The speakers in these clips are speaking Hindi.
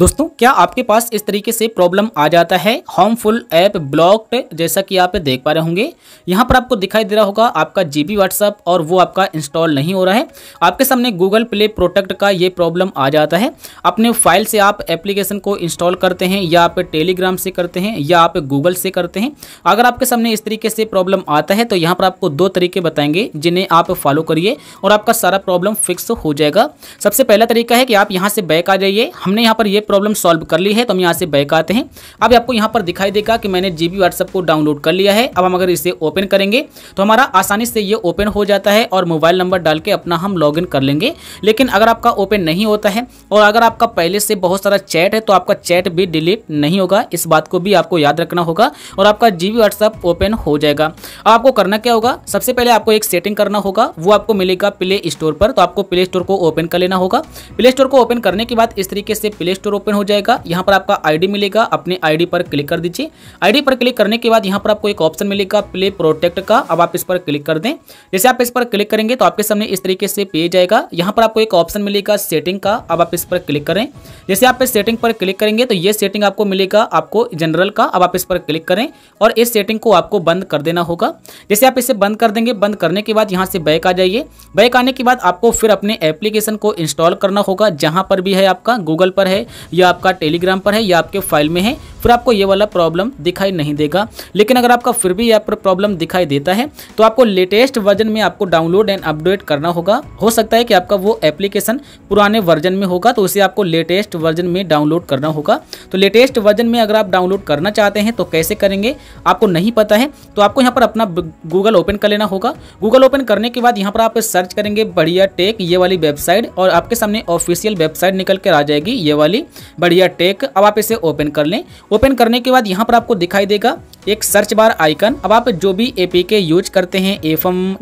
दोस्तों, क्या आपके पास इस तरीके से प्रॉब्लम आ जाता है? होमफुल ऐप ब्लॉक्ड जैसा कि आप देख पा रहे होंगे। यहाँ पर आपको दिखाई दे रहा होगा, आपका जीबी व्हाट्सअप और वो आपका इंस्टॉल नहीं हो रहा है। आपके सामने गूगल प्ले प्रोटेक्ट का ये प्रॉब्लम आ जाता है। अपने फ़ाइल से आप एप्लीकेशन को इंस्टॉल करते हैं, या आप टेलीग्राम से करते हैं, या आप गूगल से करते हैं। अगर आपके सामने इस तरीके से प्रॉब्लम आता है तो यहाँ पर आपको दो तरीके बताएँगे, जिन्हें आप फॉलो करिए और आपका सारा प्रॉब्लम फिक्स हो जाएगा। सबसे पहला तरीका है कि आप यहाँ से बैक आ जाइए। हमने यहाँ पर ये प्रॉब्लम सॉल्व कर ली है तो हम यहाँ से बैक आते हैं। अब आपको यहाँ पर दिखाई देगा कि मैंने जीबी व्हाट्सएप को डाउनलोड कर लिया है। अब हम अगर इसे ओपन करेंगे तो हमारा आसानी से ये ओपन हो जाता है और मोबाइल नंबर डाल के अपना हम लॉगिन कर लेंगे। लेकिन अगर आपका ओपन नहीं होता है और अगर आपका पहले से बहुत सारा चैट है तो आपका चैट भी डिलीट नहीं होगा। इस बात को भी आपको याद रखना होगा और आपका जीबी व्हाट्सएप ओपन हो जाएगा। अब आपको करना क्या होगा? सबसे पहले आपको एक सेटिंग करना होगा। वो आपको मिलेगा प्ले स्टोर पर तो आपको प्ले स्टोर को ओपन कर लेना होगा। प्ले स्टोर को ओपन करने के बाद इस तरीके से प्ले स्टोर ओपन हो जाएगा। यहाँ पर आपका आईडी मिलेगा। अपने आईडी पर क्लिक कर दीजिए। आईडी पर क्लिक करने के बाद यहाँ पर आपको एक ऑप्शन मिलेगा प्ले प्रोटेक्ट का। अब आप इस पर क्लिक कर दें। जैसे आप इस पर क्लिक करेंगे तो आपके सामने इस तरीके से पेज आएगा। यहाँ पर आपको एक ऑप्शन मिलेगा सेटिंग का। अब आप इस पर क्लिक करें। जैसे आप इस सेटिंग पर क्लिक करेंगे तो ये सेटिंग आपको मिलेगा आपको जनरल का। अब आप इस पर क्लिक करें और इस सेटिंग को आपको बंद कर देना होगा। जैसे आप इसे बंद कर देंगे, बंद करने के बाद यहाँ से बैक आ जाइए। बैक आने के बाद आपको फिर अपने एप्लीकेशन को इंस्टॉल करना होगा, जहाँ पर भी है आपका गूगल पर है। या आपका टेलीग्राम पर है या आपके फ़ाइल में है, फिर आपको ये वाला प्रॉब्लम दिखाई नहीं देगा। लेकिन अगर आपका फिर भी यहाँ पर प्रॉब्लम दिखाई देता है तो आपको लेटेस्ट वर्जन में आपको डाउनलोड एंड अपडेट करना होगा। हो सकता है कि आपका वो एप्लीकेशन पुराने वर्जन में होगा तो उसे आपको लेटेस्ट वर्जन में डाउनलोड करना होगा। तो लेटेस्ट वर्जन में अगर आप डाउनलोड करना चाहते हैं तो कैसे करेंगे, आपको नहीं पता है तो आपको यहाँ पर अपना गूगल ओपन कर लेना होगा। गूगल ओपन करने के बाद यहाँ पर आप सर्च करेंगे बढ़िया टेक, ये वाली वेबसाइट, और आपके सामने ऑफिशियल वेबसाइट निकल कर आ जाएगी, ये वाली बढ़िया टेक, अब आप इसे ओपन कर लें। ओपन करने के बाद यहाँ पर आपको दिखाई देगा एक सर्च बार आइकन अब आप जो भी एपीके यूज़ करते हैं एफ़ एम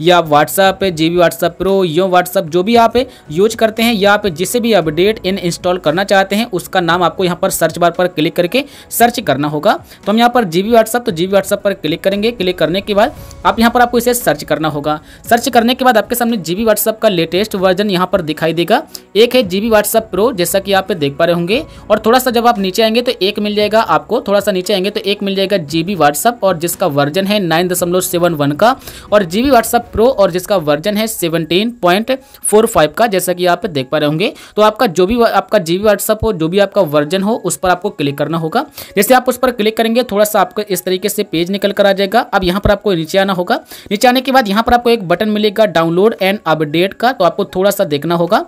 या WhatsApp G B pro Yo WhatsApp जो भी आप यूज़ करते हैं या आप जिसे भी अपडेट इन इंस्टॉल करना चाहते हैं, उसका नाम आपको यहाँ पर सर्च बार पर क्लिक करके सर्च करना होगा। तो हम यहाँ पर जी बी तो जी बी पर क्लिक करेंगे। क्लिक करने के बाद आप यहाँ पर आपको इसे सर्च करना होगा। सर्च करने के बाद आपके सामने जी बी व्हाट्सअप का लेटेस्ट वर्जन यहाँ पर दिखाई देगा। एक है जी बी प्रो जैसा कि आप देख पा रहे होंगे। और थोड़ा सा जब आप नीचे आएँगे तो एक मिल जाएगा आपको। थोड़ा सा नीचे आएँगे तो एक मिल जाएगा जीबी व्हाट्सअप और जिसका वर्जन है नाइन दशमलव सेवन वन का और जीबी व्हाट्सअप प्रो और जिसका वर्जन है सेवनटीन पॉइंट फोर फाइव का, जैसा कि आप देख पा रहे होंगे। तो आपका जो भी आपका जीबी व्हाट्सअप हो, जो भी आपका वर्जन हो, उस पर आपको क्लिक करना होगा। जैसे आप उस पर क्लिक करेंगे थोड़ा सा आपको इस तरीके से पेज निकल कर आ जाएगा। अब यहाँ पर आपको नीचे आना होगा। नीचे आने के बाद यहाँ पर आपको एक बटन मिलेगा डाउनलोड एंड अपडेट का तो आपको थोड़ा सा देखना होगा।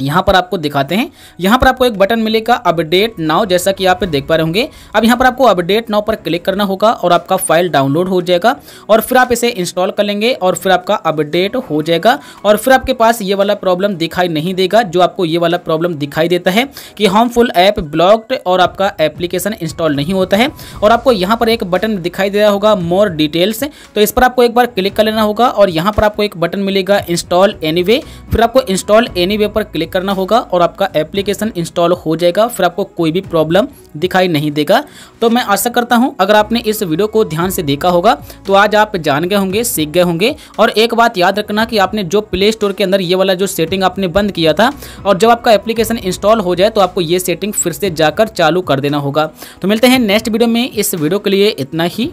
यहाँ पर आपको दिखाते हैं। यहाँ पर आपको एक बटन मिलेगा अपडेट नाउ, जैसा कि आप देख पा रहे होंगे। अब यहाँ पर आपको अपडेट नाउ पर क्लिक करना होगा और आपका फ़ाइल डाउनलोड हो जाएगा और फिर आप इसे इंस्टॉल कर लेंगे और फिर आपका अपडेट हो जाएगा और फिर आपके पास ये वाला प्रॉब्लम दिखाई नहीं देगा, जो आपको ये वाला प्रॉब्लम दिखाई देता है कि हार्मफुल ऐप ब्लॉक्ड और आपका एप्लीकेशन इंस्टॉल नहीं होता है। और आपको यहाँ पर एक बटन दिखाई दे रहा होगा मोर डिटेल्स तो इस पर आपको एक बार क्लिक कर लेना होगा और यहाँ पर आपको एक बटन मिलेगा इंस्टॉल एनी फिर आपको इंस्टॉल एनी पर क्लिक क्लिक करना होगा और आपका एप्लीकेशन इंस्टॉल हो जाएगा, फिर आपको कोई भी प्रॉब्लम दिखाई नहीं देगा। तो मैं आशा करता हूँ, अगर आपने इस वीडियो को ध्यान से देखा होगा तो आज आप जान गए होंगे, सीख गए होंगे। और एक बात याद रखना कि आपने जो प्ले स्टोर के अंदर ये वाला जो सेटिंग आपने बंद किया था, और जब आपका एप्लीकेशन इंस्टॉल हो जाए तो आपको ये सेटिंग फिर से जाकर चालू कर देना होगा। तो मिलते हैं नेक्स्ट वीडियो में, इस वीडियो के लिए इतना ही।